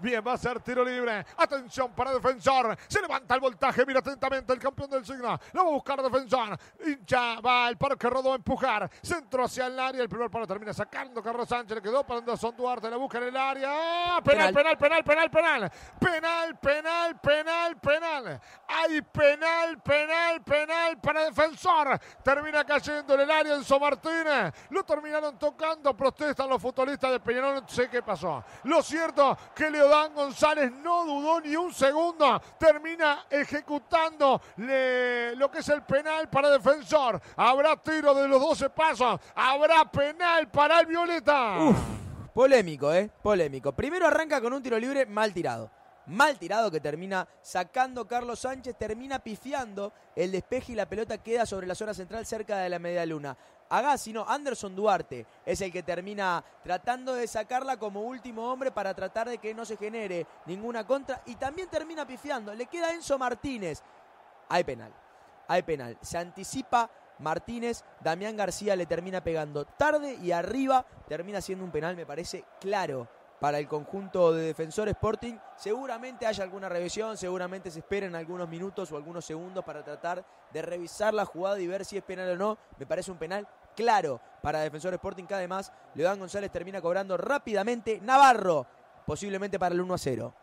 Bien, va a ser tiro libre. Atención para defensor. Se levanta el voltaje. Mira atentamente el campeón del signo. Lo va a buscar defensor. Hincha va el Parque Rodó a empujar. Centro hacia el área. El primer paro termina sacando. Carlos Sánchez le quedó para Anderson Duarte. La busca en el área. Penal, penal, penal, penal, penal. Penal, penal, penal, penal. Hay penal, penal, penal para defensor. Termina cayendo en el área Enzo Martínez. Lo terminaron tocando. Protestan los futbolistas de Peñarol. No sé qué pasó. Lo cierto que Leodán González no dudó ni un segundo. Termina ejecutando lo que es el penal para defensor. Habrá tiro de los 12 pasos. Habrá penal para el Violeta. Uf, polémico, ¿eh? Polémico. Primero arranca con un tiro libre mal tirado mal tirado que termina sacando Carlos Sánchez, termina pifiando el despeje y la pelota queda sobre la zona central cerca de la media luna. Agassi, no, Anderson Duarte es el que termina tratando de sacarla como último hombre para tratar de que no se genere ninguna contra y también termina pifiando. Le queda Enzo Martínez. Hay penal, hay penal. Se anticipa Martínez, Damián García le termina pegando tarde y arriba termina siendo un penal, me parece claro para el conjunto de Defensor Sporting. Seguramente haya alguna revisión, seguramente se esperen algunos minutos o algunos segundos para tratar de revisar la jugada y ver si es penal o no. Me parece un penal claro para Defensor Sporting que además Leodán González termina cobrando rápidamente Navarro, posiblemente para el 1 a 0.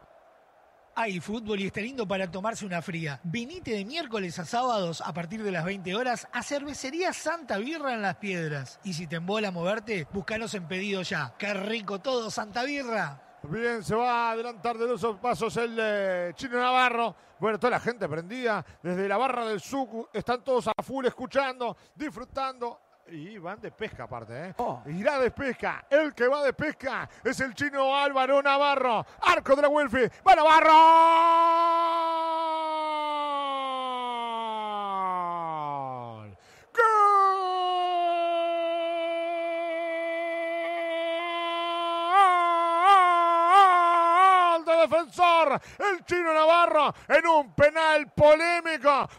Hay fútbol y está lindo para tomarse una fría. Vinite de miércoles a sábados a partir de las 20 horas a Cervecería Santa Birra en Las Piedras. Y si te embola moverte, búscanos en pedido ya. ¡Qué rico todo, Santa Birra! Bien, se va a adelantar de los pasos el eh, Chino Navarro. Bueno, toda la gente prendida desde la barra del Sucu. Están todos a full escuchando, disfrutando. Y van de pesca aparte, ¿eh? Oh. Irá de pesca. El que va de pesca es el chino Álvaro Navarro. Arco de la Wilfi. ¡Va Navarro! defensor, el chino Navarro, en un penal polémico,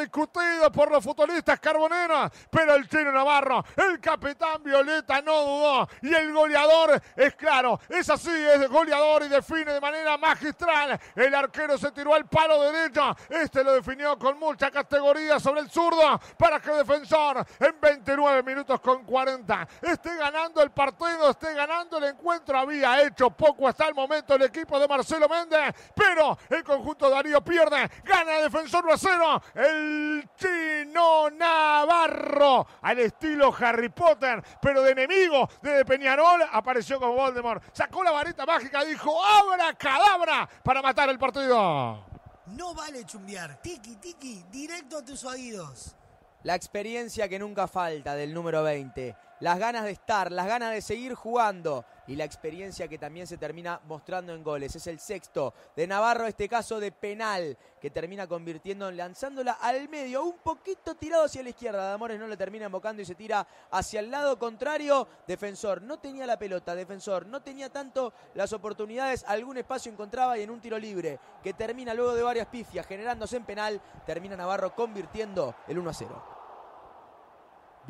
discutido por los futbolistas carboneros, pero el chino Navarro, el capitán Violeta no dudó. Y el goleador es claro, es así, es goleador y define de manera magistral. El arquero se tiró al palo derecho, este lo definió con mucha categoría sobre el zurdo. Para que el defensor en 29 minutos con 40 esté ganando el partido, esté ganando el encuentro. Había hecho poco hasta el momento el equipo de Marcelo Méndez, pero el conjunto Darío pierde, gana el defensor 1 el chino Navarro, al estilo Harry Potter, pero de enemigo de Peñarol, apareció como Voldemort, sacó la varita mágica, dijo, abra cadabra para matar el partido. No vale chumbear, tiki tiki, directo a tus oídos. La experiencia que nunca falta del número 20, las ganas de estar, las ganas de seguir jugando, y la experiencia que también se termina mostrando en goles. Es el sexto de Navarro, este caso de penal, que termina convirtiendo, lanzándola al medio, un poquito tirado hacia la izquierda. Damores no le termina embocando y se tira hacia el lado contrario. Defensor no tenía la pelota, defensor no tenía tanto las oportunidades, algún espacio encontraba y en un tiro libre que termina luego de varias pifias generándose en penal, termina Navarro convirtiendo el 1 a 0.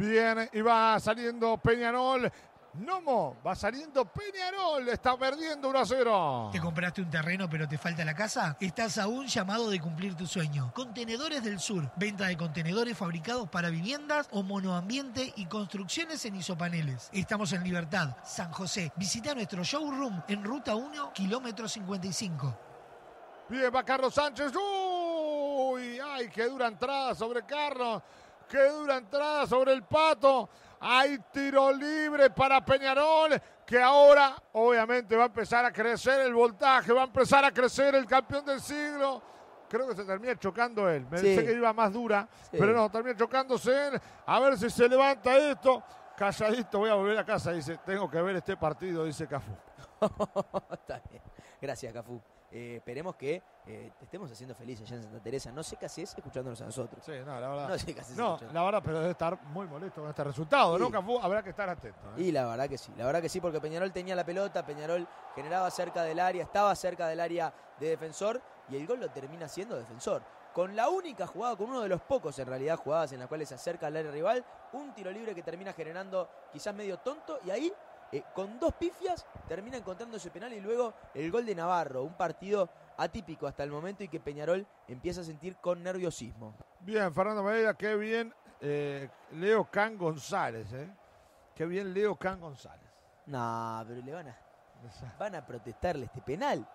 Bien, y va saliendo Peñarol. Nomo, va saliendo Peñarol, está perdiendo 1 a 0. ¿Te compraste un terreno pero te falta la casa? Estás a un llamado de cumplir tu sueño. Contenedores del Sur, venta de contenedores fabricados para viviendas o monoambiente y construcciones en isopaneles. Estamos en Libertad, San José. Visita nuestro showroom en Ruta 1, kilómetro 55. Bien, va Carlos Sánchez. Uy, ay, qué dura entrada sobre Carlos. Qué dura entrada sobre el pato. Hay tiro libre para Peñarol, que ahora obviamente va a empezar a crecer el voltaje, va a empezar a crecer el campeón del siglo. Creo que se termina chocando él. Me dice que iba más dura, pero no, termina chocándose él. A ver si se levanta esto. Calladito, voy a volver a casa. Dice, tengo que ver este partido, dice Cafú. Está bien. Gracias, Cafú. Eh, esperemos que eh, estemos haciendo felices allá en Santa Teresa. No sé qué haces escuchándonos a nosotros. Sí, no, la verdad. No sé qué haces No, la verdad, pero debe estar muy molesto con este resultado, ¿no, Cafú? Habrá que estar atento. ¿eh? Y la verdad que sí, la verdad que sí, porque Peñarol tenía la pelota, Peñarol generaba cerca del área, estaba cerca del área de defensor y el gol lo termina siendo defensor. Con la única jugada, con uno de los pocos en realidad jugadas en las cuales se acerca al área rival, un tiro libre que termina generando quizás medio tonto y ahí eh, con dos pifias termina encontrando ese penal y luego el gol de Navarro. Un partido atípico hasta el momento y que Peñarol empieza a sentir con nerviosismo. Bien, Fernando Medina, qué bien eh, Leo Can González, ¿eh? Qué bien Leo Can González. No, pero le van a, van a protestarle este penal.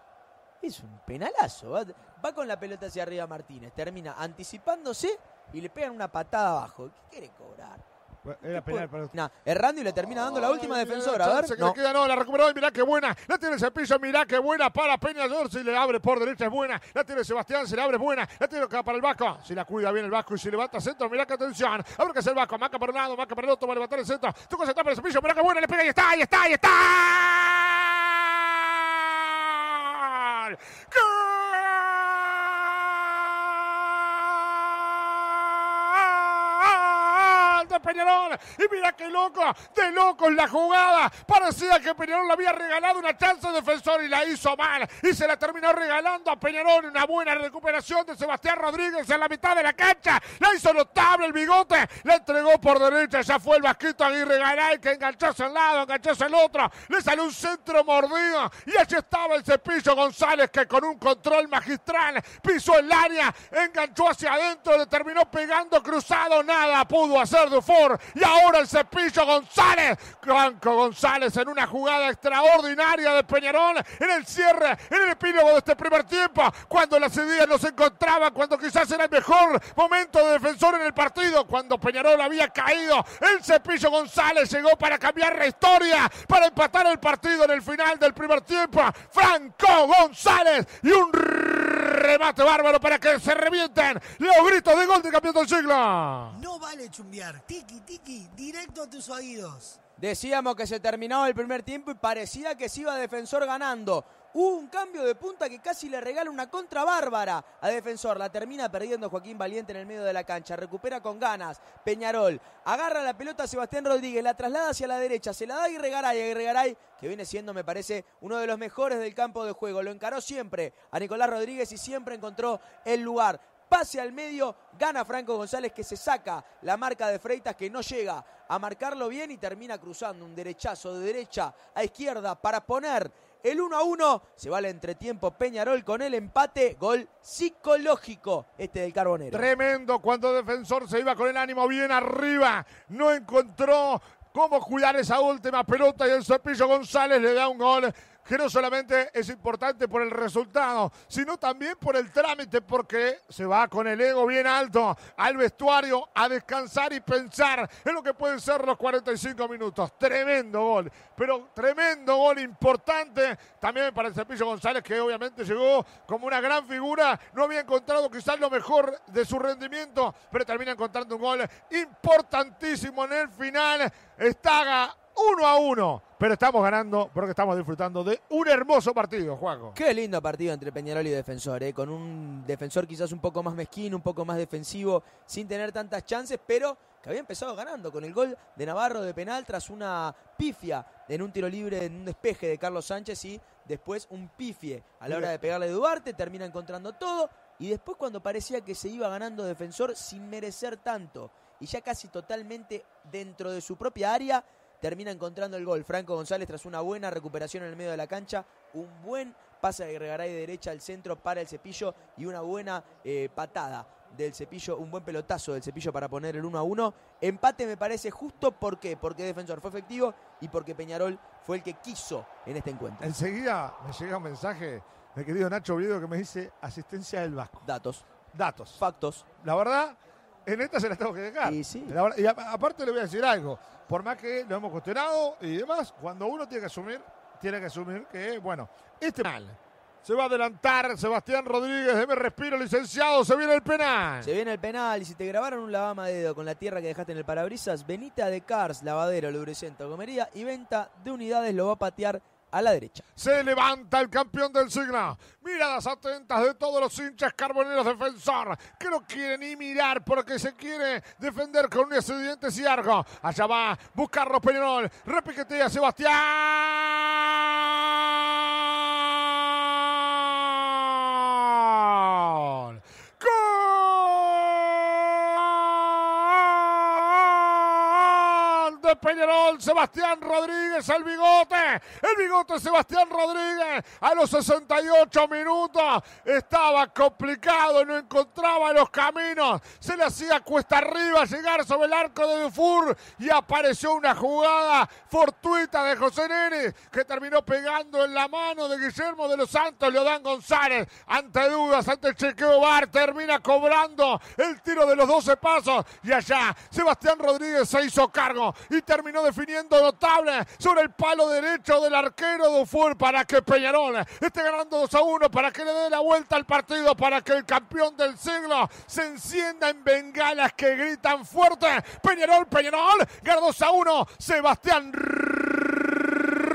Es un penalazo. Va, va con la pelota hacia arriba Martínez. Termina anticipándose y le pegan una patada abajo. ¿Qué quiere cobrar? Era penal para No, errando y le termina dando la última defensora. A ver, Que no. le queda, no, la recuperó y mirá qué buena. La tiene Cepillo, mirá qué buena para Peñarol. Si le abre por derecha es buena. La tiene Sebastián, se le abre buena. La tiene acá para el Vasco. Si la cuida bien el Vasco y si levanta centro, mirá qué atención. Abre que es el Vasco. Maca por un lado, maca por el otro, va a levantar el centro. Toca se tapa el Cepillo, mirá qué buena. Le pega y está, ahí está, ahí está. ¡Gol! Peñarol. Y mira qué loco, de loco en la jugada. Parecía que Peñarol le había regalado una chance defensor y la hizo mal. Y se la terminó regalando a Peñarol. Una buena recuperación de Sebastián Rodríguez en la mitad de la cancha. La hizo notable el bigote. La entregó por derecha. Ya fue el Vasquito Aguirre Garay que enganchó un lado, enganchó el otro. Le salió un centro mordido. Y allí estaba el Cepillo González que con un control magistral pisó el área, enganchó hacia adentro, le terminó pegando cruzado. Nada pudo hacer Dufour. Y ahora el Cepillo González. Franco González en una jugada extraordinaria de Peñarol en el cierre, en el epílogo de este primer tiempo. Cuando las ideas no se encontraban, cuando quizás era el mejor momento de defensor en el partido, cuando Peñarol había caído. El Cepillo González llegó para cambiar la historia, para empatar el partido en el final del primer tiempo. Franco González y un remate bárbaro para que se revienten los gritos de gol de campeón del siglo. No vale chumbear. Tiki, tiki, directo a tus oídos. Decíamos que se terminaba el primer tiempo y parecía que se iba Defensor ganando. Hubo un cambio de punta que casi le regala una contra bárbara a Defensor. La termina perdiendo Joaquín Valiente en el medio de la cancha. Recupera con ganas. Peñarol agarra la pelota a Sebastián Rodríguez, la traslada hacia la derecha, se la da a Aguirre Garay. Aguirre Garay, que viene siendo, me parece, uno de los mejores del campo de juego. Lo encaró siempre a Nicolás Rodríguez y siempre encontró el lugar. Pase al medio, gana Franco González que se saca la marca de Freitas que no llega a marcarlo bien y termina cruzando un derechazo de derecha a izquierda para poner el 1 a 1. Se va al entretiempo Peñarol con el empate. Gol psicológico este del Carbonero. Tremendo cuando Defensor se iba con el ánimo bien arriba. No encontró cómo cuidar esa última pelota y el Cepillo González le da un gol que no solamente es importante por el resultado, sino también por el trámite, porque se va con el ego bien alto al vestuario a descansar y pensar en lo que pueden ser los 45 minutos. Tremendo gol, pero tremendo gol importante también para el Cepillo González, que obviamente llegó como una gran figura, no había encontrado quizás lo mejor de su rendimiento, pero termina encontrando un gol importantísimo en el final. Estaga 1 a 1. Pero estamos ganando porque estamos disfrutando de un hermoso partido, Juanjo. Qué lindo partido entre Peñarol y Defensor, ¿eh? con un defensor quizás un poco más mezquino, un poco más defensivo, sin tener tantas chances, pero que había empezado ganando con el gol de Navarro de penal tras una pifia en un tiro libre, en un despeje de Carlos Sánchez y después un pifie a la hora de pegarle a Duarte, termina encontrando todo y después cuando parecía que se iba ganando Defensor sin merecer tanto y ya casi totalmente dentro de su propia área, termina encontrando el gol. Franco González tras una buena recuperación en el medio de la cancha, un buen pase de Regaray de derecha al centro para el cepillo y una buena eh, patada del cepillo, un buen pelotazo del cepillo para poner el 1 a 1. Empate me parece justo, ¿por qué? Porque Defensor fue efectivo y porque Peñarol fue el que quiso en este encuentro. Enseguida me llega un mensaje de querido Nacho Oviedo que me dice asistencia del Vasco. Datos, Datos. factos. La verdad, en esta se la tengo que dejar. Y sí. Verdad- y aparte le voy a decir algo. Por más que lo hemos cuestionado y demás, cuando uno tiene que asumir, tiene que asumir que, bueno, este mal. Se va a adelantar Sebastián Rodríguez, deme respiro, licenciado, se viene el penal. Se viene el penal y si te grabaron un lavama de dedo con la tierra que dejaste en el parabrisas, Benita de Cars, lavadero, lubricento, comería y venta de unidades lo va a patear a la derecha. Se levanta el campeón del siglo. Miradas atentas de todos los hinchas carboneros defensor que no quieren ni mirar porque se quiere defender con un excedente ciargo. Allá va, buscarlo Peñarol. Repiquetea Sebastián. De Peñarol, Sebastián Rodríguez, el bigote, el bigote Sebastián Rodríguez a los 68 minutos estaba complicado, no encontraba los caminos, se le hacía cuesta arriba llegar sobre el arco de Dufour y apareció una jugada fortuita de José Neri que terminó pegando en la mano de Guillermo de los Santos, Leodán González, ante dudas, ante chequeo bar, termina cobrando el tiro de los 12 pasos y allá Sebastián Rodríguez se hizo cargo terminó definiendo notable sobre el palo derecho del arquero Dufour para que Peñarol esté ganando 2 a 1, para que le dé la vuelta al partido, para que el campeón del siglo se encienda en bengalas que gritan fuerte. Peñarol, Peñarol, gana 2 a 1, Sebastián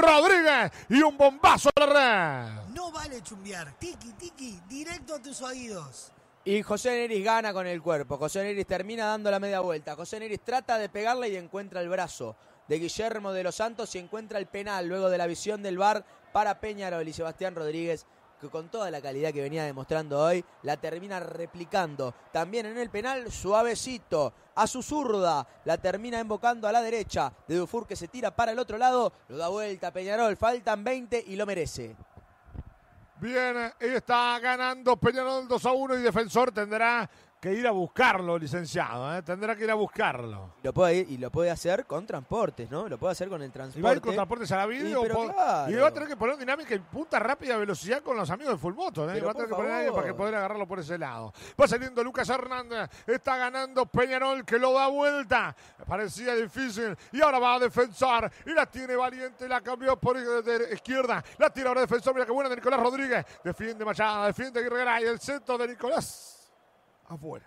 Rodríguez y un bombazo a la. No vale chumbear. Tiki, tiki, directo a tus oídos. Y José Neris gana con el cuerpo. José Neris termina dando la media vuelta. José Neris trata de pegarle y encuentra el brazo de Guillermo de los Santos y encuentra el penal luego de la visión del VAR para Peñarol y Sebastián Rodríguez que con toda la calidad que venía demostrando hoy, la termina replicando. También en el penal, suavecito, a su zurda, la termina invocando a la derecha. De Dufour que se tira para el otro lado, lo da vuelta Peñarol, faltan 20 y lo merece. Bien, está ganando Peñarol 2 a 1 y Defensor tendrá que ir a buscarlo, licenciado. ¿eh? Tendrá que ir a buscarlo. Y lo, puede ir- y lo puede hacer con transportes, ¿no? Lo puede hacer con el Y va a ir transporte. con transportes a la vida Y, o claro. y va a tener que poner dinámica en punta rápida velocidad con los amigos de Fulmoto. ¿eh? Va a tener que poner alguien para que poder agarrarlo por ese lado. Va saliendo Lucas Hernández. Está ganando Peñarol que lo da vuelta. Parecía difícil. Y ahora va a defensor. Y la tiene valiente. La cambió por izquierda. La tira ahora defensor. Mira qué buena de Nicolás Rodríguez. Defiende Machada. Defiende Aguirre Garay. El centro de Nicolás. Afuera.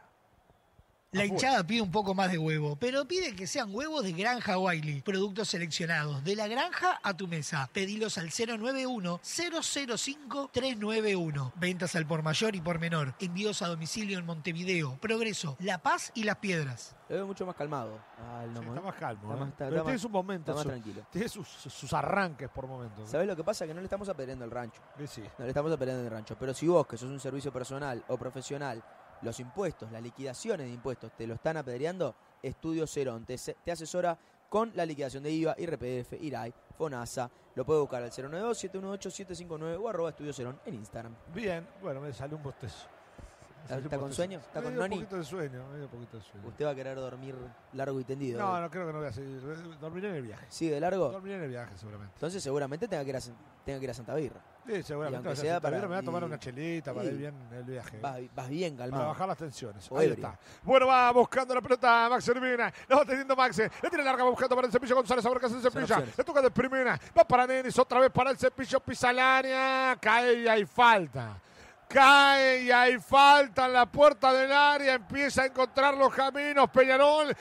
La Afuera. hinchada pide un poco más de huevo, pero pide que sean huevos de Granja Wiley. Productos seleccionados, de la granja a tu mesa. Pedilos al 091-005-391. Ventas al por mayor y por menor. Envíos a domicilio en Montevideo, Progreso, La Paz y Las Piedras. Lo veo mucho más calmado. al Sí, Nomo, está ¿eh? más calmo. Está ¿eh? más- está- Pero está tiene más- sus momentos. está más su- tranquilo. tiene sus, sus arranques por momentos. ¿Sabés lo que pasa? Que no le estamos apedreando el rancho. Sí, sí. No le estamos apedreando el rancho. Pero si vos, que sos un servicio personal o profesional, los impuestos, las liquidaciones de impuestos te lo están apedreando, Estudio Cerón te, se- te asesora con la liquidación de IVA, IRPF, IRAI, FONASA. Lo puede buscar al 092-718-759 o arroba Estudio Cerón en Instagram. Bien, bueno, me salió un bostezo. ¿Está- con sueño? ¿Está con Noni? un poquito de sueño, me dio un poquito de sueño. Usted va a querer dormir largo y tendido. No, hoy. no creo que no voy a seguir. Dormiré en el viaje. ¿Sigue de largo? Dormiré en el viaje, seguramente. Entonces seguramente tenga que ir a, San- tenga que ir a Santa Birra. Sí, seguramente. aunque a sea para- me voy a tomar una chelita para ir bien en el viaje. Vas, vas bien Para calmado. bajar las tensiones. Ahí está. Bueno, va buscando la pelota Max Hermina. La va teniendo Max. Le tiene larga va buscando para el cepillo González. Ahora que hace el cepillo. Le toca de primera. Va para Nenis. Otra vez para el cepillo. Pisa el área. Cae y hay falta. Cae y hay falta en la puerta del área. Empieza a encontrar los caminos Peñarol.